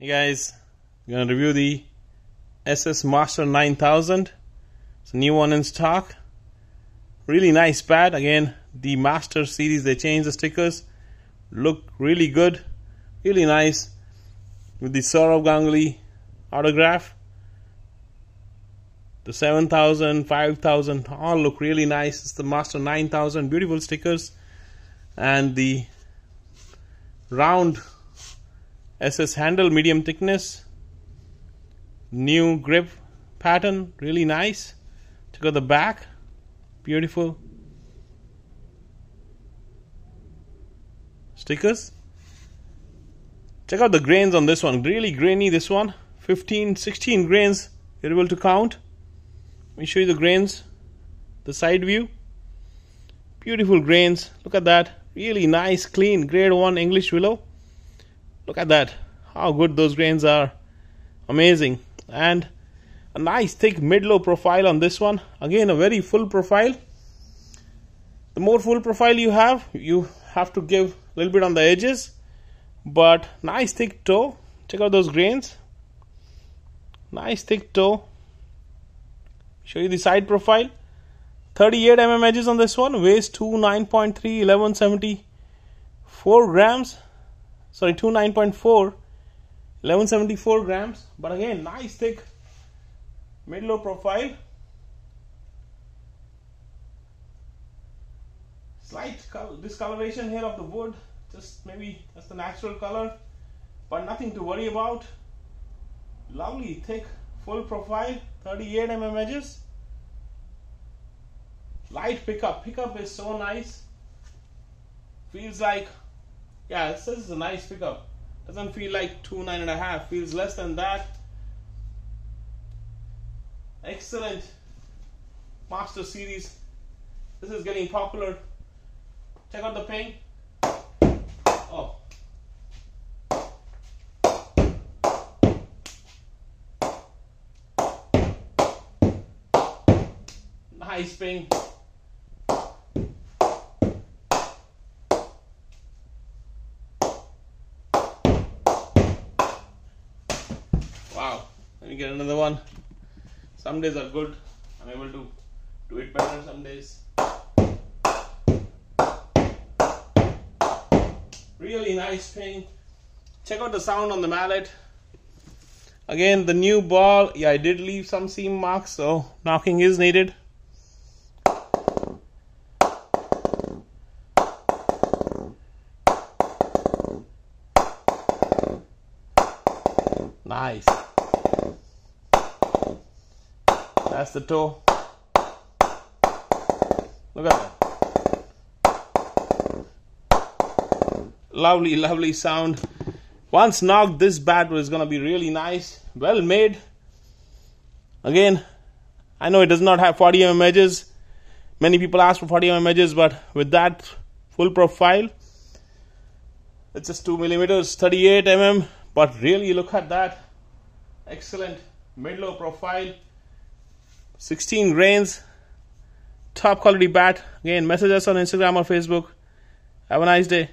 Hey guys, I'm gonna review the SS Master 9000. It's a new one in stock. Really nice pad. Again, the Master series they changed the stickers. Look really good, really nice with the Sourav Ganguly autograph. The 7000, 5000 all look really nice. It's the Master 9000, beautiful stickers, and the round SS handle medium thickness new grip pattern really nice. Check out the back beautiful. Stickers. Check out the grains on this one. Really grainy this one. 15 16 grains you're able to count. Let me show you the grains. The side view. Beautiful grains. Look at that. Really nice clean grade 1 English willow look at that. How good those grains are. Amazing. And a nice thick mid-low profile on this one. Again a very full profile. The more full profile you have you have to give a little bit on the edges. But nice thick toe. Check out those grains. Nice thick toe. Show you the side profile. 38 mm edges on this one. Weighs 2 9.3 1174 grams sorry 29.4 1174 grams. But again nice thick mid low profile. Slight discoloration here of the wood. Just maybe that's the natural color but nothing to worry about. Lovely thick full profile 38 mm edges. Light pickup. Pickup is so nice. Feels like yeah this is a nice pickup. Doesn't feel like two nine and a half. Feels less than that. Excellent. Master series. This is getting popular. Check out the ping oh. Nice ping Wow, let me get another one. Some days are good. I'm able to do it better some days. Really nice thing. Check out the sound on the mallet. Again, the new ball. Yeah, I did leave some seam marks, so knocking is needed. Nice. That's the toe. Look at that. Lovely, lovely sound. Once knocked, this bat was gonna be really nice. Well made. Again, I know it does not have 40 mm edges. Many people ask for 40 mm edges, but with that full profile, it's just 2 millimeters, 38 mm. But really, look at that. Excellent mid-low profile 16 grains, top quality bat. Again, message us on Instagram or Facebook. Have a nice day.